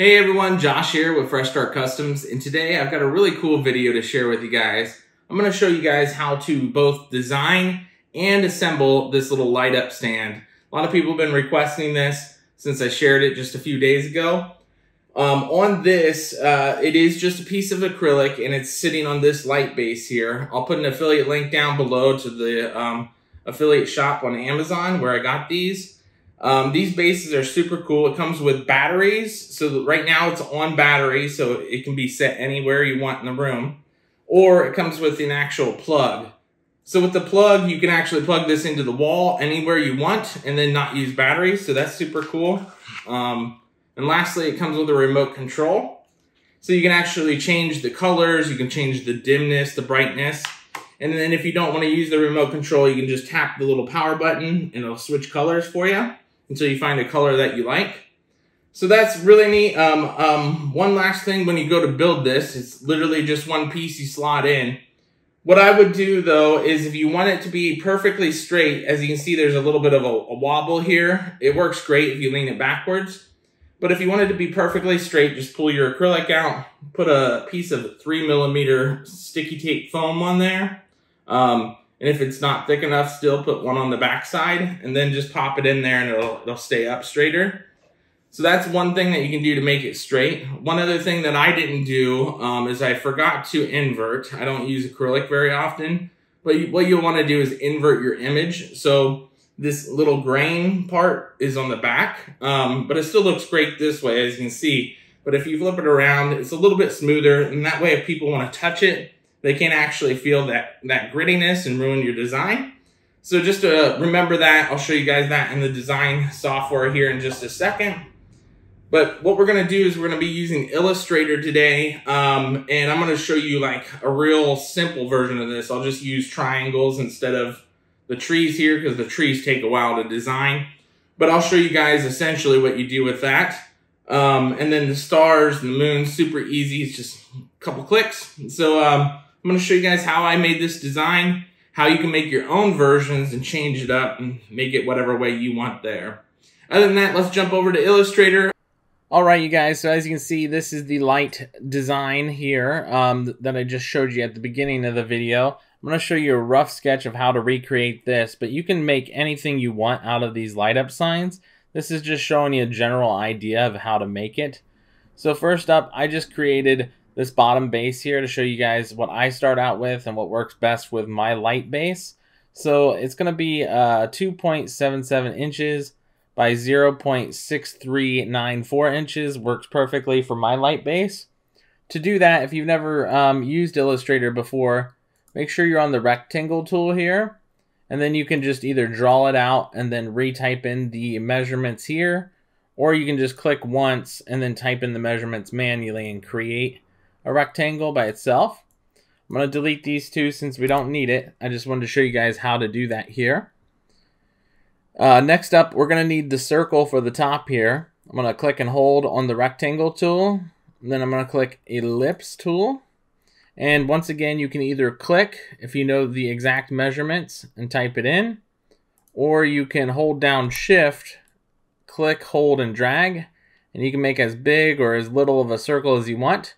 Hey everyone, Josh here with Fresh Start Customs, and today I've got a really cool video to share with you guys. I'm going to show you guys how to both design and assemble this little light up stand. A lot of people have been requesting this since I shared it just a few days ago. Um, on this, uh, it is just a piece of acrylic and it's sitting on this light base here. I'll put an affiliate link down below to the um, affiliate shop on Amazon where I got these. Um, these bases are super cool. It comes with batteries. So right now it's on battery, so it can be set anywhere you want in the room. Or it comes with an actual plug. So with the plug, you can actually plug this into the wall anywhere you want and then not use batteries. So that's super cool. Um, and lastly, it comes with a remote control. So you can actually change the colors, you can change the dimness, the brightness. And then if you don't want to use the remote control, you can just tap the little power button and it'll switch colors for you until you find a color that you like. So that's really neat. Um, um, one last thing, when you go to build this, it's literally just one piece you slot in. What I would do though is if you want it to be perfectly straight, as you can see there's a little bit of a, a wobble here. It works great if you lean it backwards. But if you want it to be perfectly straight, just pull your acrylic out, put a piece of three millimeter sticky tape foam on there. Um, and if it's not thick enough, still put one on the back side and then just pop it in there and it'll, it'll stay up straighter. So that's one thing that you can do to make it straight. One other thing that I didn't do um, is I forgot to invert. I don't use acrylic very often, but what you'll want to do is invert your image. So this little grain part is on the back, um, but it still looks great this way, as you can see. But if you flip it around, it's a little bit smoother, and that way if people want to touch it, they can't actually feel that, that grittiness and ruin your design. So just to remember that, I'll show you guys that in the design software here in just a second. But what we're going to do is we're going to be using Illustrator today, um, and I'm going to show you like a real simple version of this. I'll just use triangles instead of the trees here because the trees take a while to design. But I'll show you guys essentially what you do with that. Um, and then the stars and the moon, super easy. It's just a couple clicks. So um, I'm going to show you guys how I made this design, how you can make your own versions and change it up and make it whatever way you want there. Other than that, let's jump over to Illustrator. All right, you guys, so as you can see, this is the light design here um, that I just showed you at the beginning of the video. I'm going to show you a rough sketch of how to recreate this, but you can make anything you want out of these light up signs. This is just showing you a general idea of how to make it. So first up, I just created this bottom base here to show you guys what I start out with and what works best with my light base. So it's going to be uh, 2.77 inches by 0.6394 inches. Works perfectly for my light base. To do that, if you've never um, used Illustrator before, Make sure you're on the rectangle tool here. And then you can just either draw it out and then retype in the measurements here. Or you can just click once and then type in the measurements manually and create a rectangle by itself. I'm going to delete these two since we don't need it. I just wanted to show you guys how to do that here. Uh, next up, we're going to need the circle for the top here. I'm going to click and hold on the rectangle tool. Then I'm going to click ellipse tool. And once again, you can either click if you know the exact measurements and type it in, or you can hold down shift, click, hold, and drag, and you can make as big or as little of a circle as you want.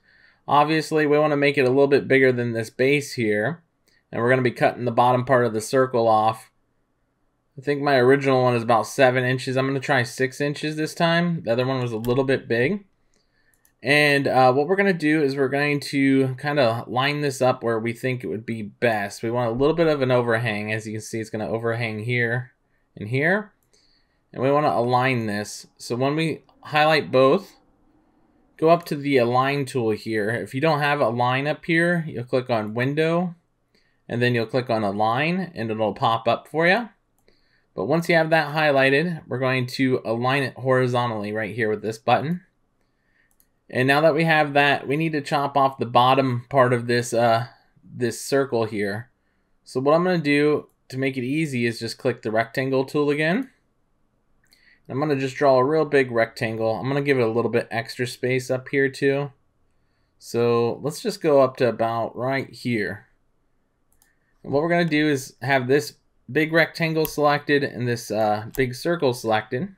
Obviously, we want to make it a little bit bigger than this base here, and we're going to be cutting the bottom part of the circle off. I think my original one is about 7 inches. I'm going to try 6 inches this time. The other one was a little bit big. And uh, what we're going to do is we're going to kind of line this up where we think it would be best. We want a little bit of an overhang. As you can see, it's going to overhang here and here. And we want to align this. So when we highlight both, go up to the Align tool here. If you don't have Align up here, you'll click on Window, and then you'll click on Align, and it'll pop up for you. But once you have that highlighted, we're going to align it horizontally right here with this button. And now that we have that, we need to chop off the bottom part of this uh, this circle here. So what I'm going to do to make it easy is just click the rectangle tool again. I'm going to just draw a real big rectangle. I'm going to give it a little bit extra space up here too. So let's just go up to about right here. And what we're going to do is have this big rectangle selected and this uh, big circle selected.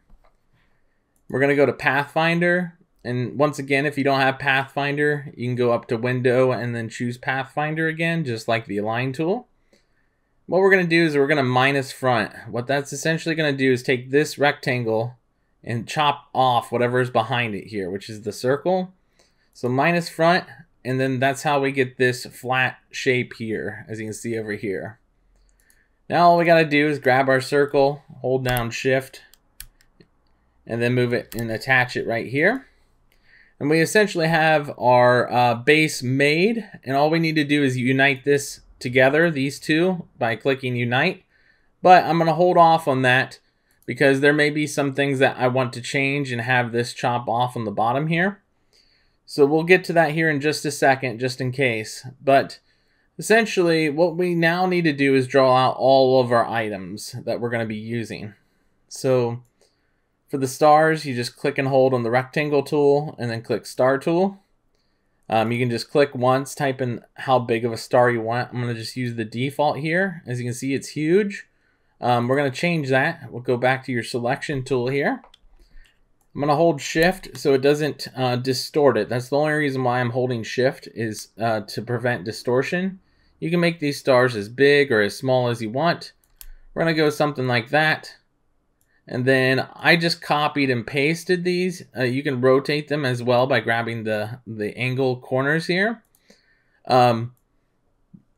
We're going to go to Pathfinder And once again, if you don't have Pathfinder, you can go up to Window and then choose Pathfinder again, just like the Align tool. What we're going to do is we're going to minus front. What that's essentially going to do is take this rectangle and chop off whatever is behind it here, which is the circle. So minus front, and then that's how we get this flat shape here, as you can see over here. Now all we got to do is grab our circle, hold down shift, and then move it and attach it right here. And we essentially have our uh, base made, and all we need to do is unite this together, these two, by clicking unite. But I'm going to hold off on that because there may be some things that I want to change and have this chop off on the bottom here. So we'll get to that here in just a second, just in case. But essentially, what we now need to do is draw out all of our items that we're going to be using. So for the stars, you just click and hold on the rectangle tool and then click star tool. Um, you can just click once, type in how big of a star you want. I'm going to just use the default here. As you can see, it's huge. Um, we're going to change that. We'll go back to your selection tool here. I'm going to hold shift so it doesn't uh, distort it. That's the only reason why I'm holding shift is uh, to prevent distortion. You can make these stars as big or as small as you want. We're going to go something like that. And then I just copied and pasted these. Uh, you can rotate them as well by grabbing the, the angle corners here. Um,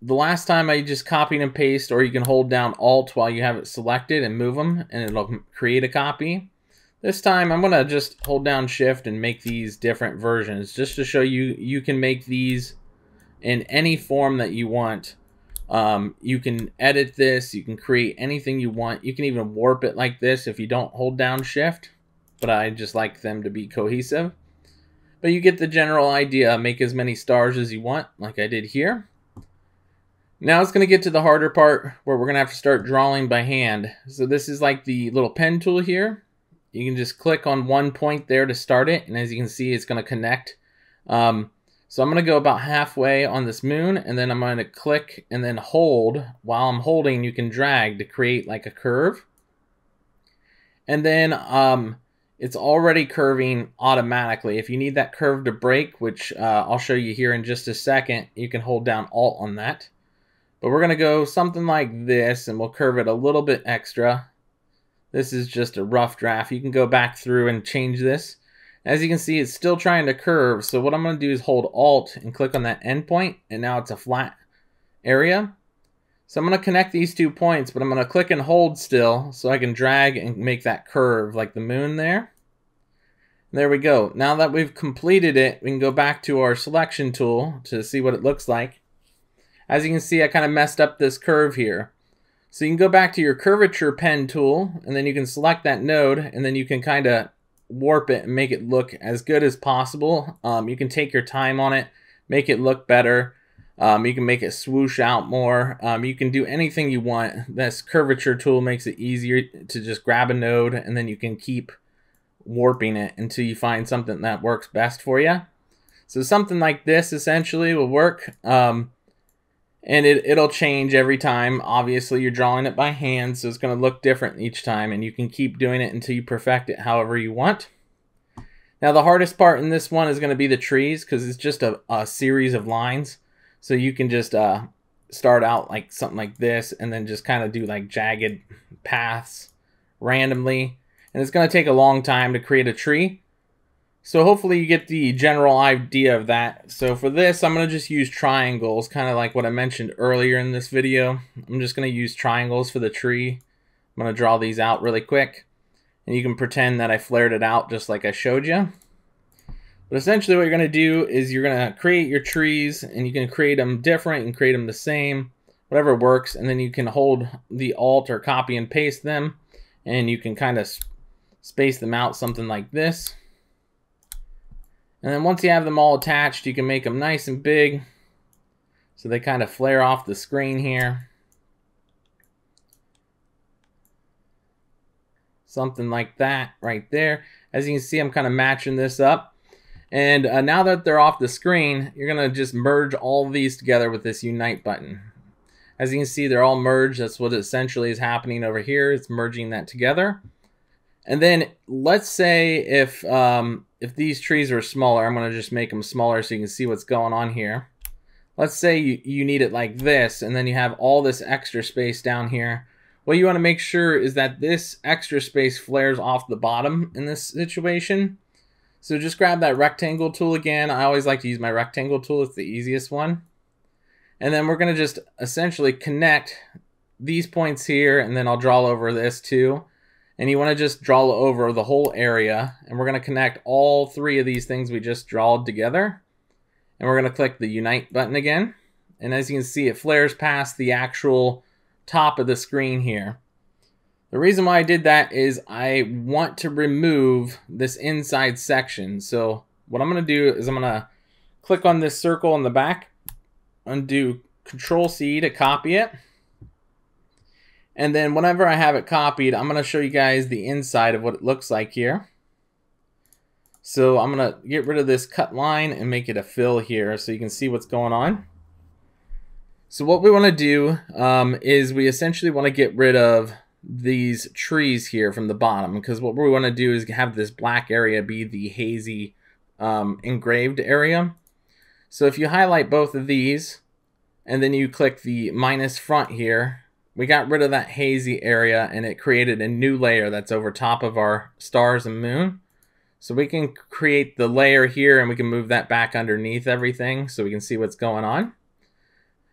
the last time I just copied and paste, or you can hold down Alt while you have it selected and move them, and it'll create a copy. This time I'm going to just hold down Shift and make these different versions, just to show you you can make these in any form that you want. Um, you can edit this, you can create anything you want. You can even warp it like this if you don't hold down shift, but I just like them to be cohesive. But you get the general idea. Make as many stars as you want, like I did here. Now it's going to get to the harder part where we're going to have to start drawing by hand. So this is like the little pen tool here. You can just click on one point there to start it. And as you can see, it's going to connect. Um, so I'm going to go about halfway on this moon and then I'm going to click and then hold. While I'm holding, you can drag to create like a curve. And then um, it's already curving automatically. If you need that curve to break, which uh, I'll show you here in just a second, you can hold down Alt on that. But we're going to go something like this and we'll curve it a little bit extra. This is just a rough draft. You can go back through and change this. As you can see, it's still trying to curve. So what I'm going to do is hold Alt and click on that endpoint. And now it's a flat area. So I'm going to connect these two points, but I'm going to click and hold still so I can drag and make that curve like the moon there. There we go. Now that we've completed it, we can go back to our selection tool to see what it looks like. As you can see, I kind of messed up this curve here. So you can go back to your curvature pen tool, and then you can select that node, and then you can kind of warp it and make it look as good as possible. Um, you can take your time on it, make it look better. Um, you can make it swoosh out more. Um, you can do anything you want. This curvature tool makes it easier to just grab a node and then you can keep warping it until you find something that works best for you. So something like this essentially will work. Um, and it, it'll change every time. Obviously, you're drawing it by hand, so it's going to look different each time, and you can keep doing it until you perfect it however you want. Now, the hardest part in this one is going to be the trees, because it's just a, a, series of lines. So you can just uh, start out like something like this, and then just kind of do like jagged paths randomly. And it's going to take a long time to create a tree. So hopefully you get the general idea of that. So for this, I'm going to just use triangles, kind of like what I mentioned earlier in this video. I'm just going to use triangles for the tree. I'm going to draw these out really quick. And you can pretend that I flared it out just like I showed you. But essentially what you're going to do is you're going to create your trees and you can create them different and create them the same, whatever works. And then you can hold the alt or copy and paste them and you can kind of space them out something like this. And then once you have them all attached, you can make them nice and big. So they kind of flare off the screen here. Something like that right there. As you can see, I'm kind of matching this up. And uh, now that they're off the screen, you're going to just merge all these together with this Unite button. As you can see, they're all merged. That's what essentially is happening over here. It's merging that together. And then let's say if um, if these trees are smaller, I'm going to just make them smaller so you can see what's going on here. Let's say you, you need it like this, and then you have all this extra space down here. What you want to make sure is that this extra space flares off the bottom in this situation. So just grab that rectangle tool again. I always like to use my rectangle tool. It's the easiest one. And then we're going to just essentially connect these points here, and then I'll draw over this too. And you want to just draw over the whole area, and we're going to connect all three of these things we just drawed together. And we're going to click the Unite button again. And as you can see, it flares past the actual top of the screen here. The reason why I did that is I want to remove this inside section. So what I'm going to do is I'm going to click on this circle in the back, undo Control C to copy it. And then whenever I have it copied, I'm going to show you guys the inside of what it looks like here. So I'm going to get rid of this cut line and make it a fill here so you can see what's going on. So what we want to do um, is we essentially want to get rid of these trees here from the bottom because what we want to do is have this black area be the hazy um, engraved area. So if you highlight both of these and then you click the minus front here, we got rid of that hazy area and it created a new layer that's over top of our stars and moon. So we can create the layer here and we can move that back underneath everything so we can see what's going on.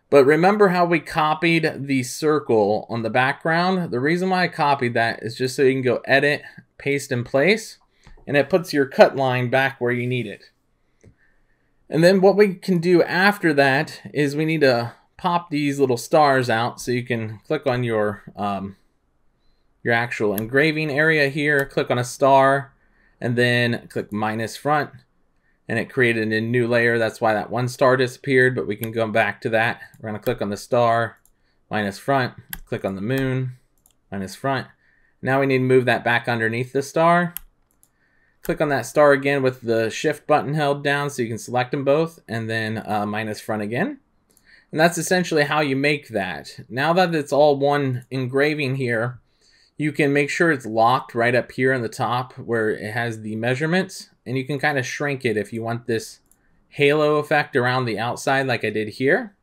But remember how we copied the circle on the background? The reason why I copied that is just so you can go edit, paste in place, and it puts your cut line back where you need it. And then what we can do after that is we need to pop these little stars out so you can click on your um, your actual engraving area here, click on a star, and then click minus front and it created a new layer. That's why that one star disappeared, but we can go back to that. We're gonna click on the star, minus front, click on the moon, minus front. Now we need to move that back underneath the star. Click on that star again with the shift button held down so you can select them both and then uh, minus front again. And that's essentially how you make that. Now that it's all one engraving here, you can make sure it's locked right up here on the top where it has the measurements and you can kind of shrink it if you want this halo effect around the outside like I did here.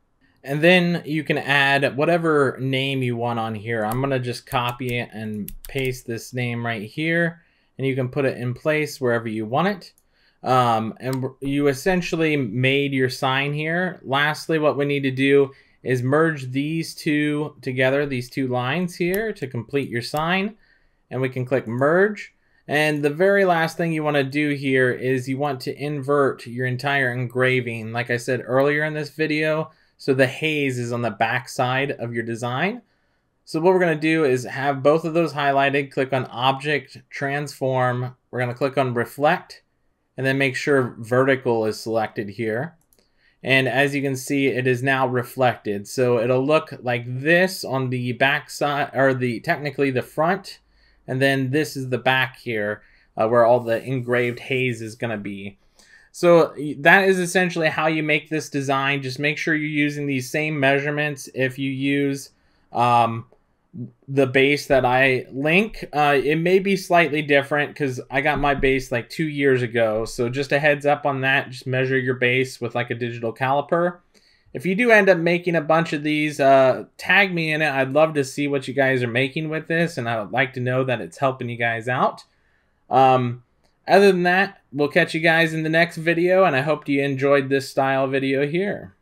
And then you can add whatever name you want on here. I'm going to just copy and paste this name right here. And you can put it in place wherever you want it. Um, and you essentially made your sign here. Lastly, what we need to do is merge these two together, these two lines here to complete your sign. And we can click merge. And the very last thing you want to do here is you want to invert your entire engraving, like I said earlier in this video, so the haze is on the back side of your design. So what we're going to do is have both of those highlighted, click on Object, Transform, we're going to click on Reflect, and then make sure Vertical is selected here. And as you can see, it is now reflected. So it'll look like this on the back side, or the technically the front, and then this is the back here uh, where all the engraved haze is going to be. So that is essentially how you make this design. Just make sure you're using these same measurements. If you use um, the base that I link. Uh, it may be slightly different because I got my base like two years ago. So just a heads up on that. Just measure your base with like a digital caliper. If you do end up making a bunch of these, uh, tag me in it. I'd love to see what you guys are making with this, and I would like to know that it's helping you guys out. Um, other than that, we'll catch you guys in the next video, and I hope you enjoyed this style video here.